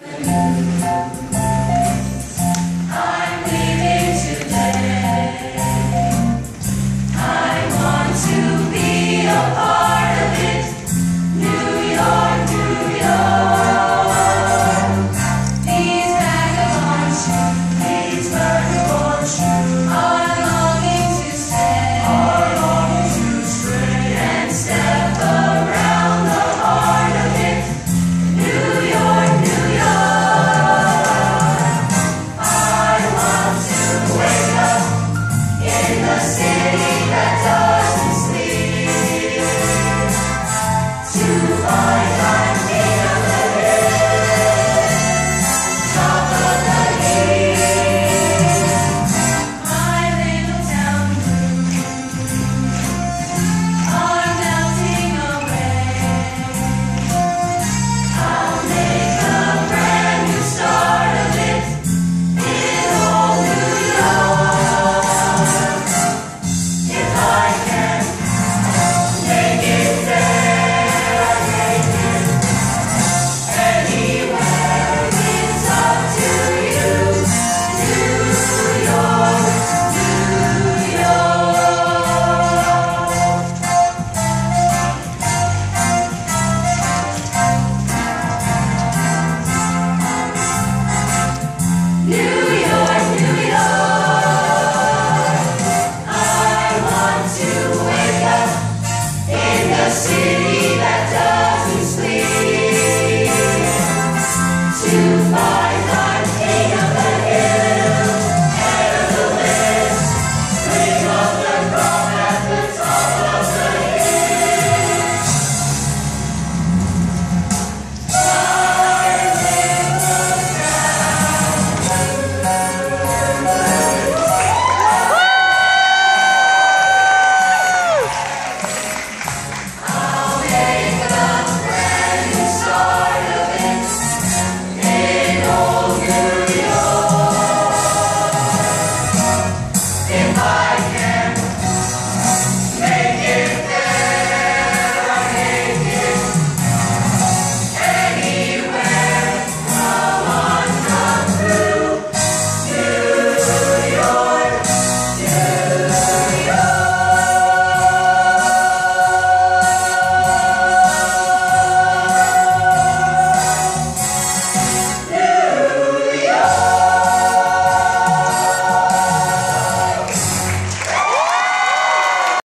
Música city.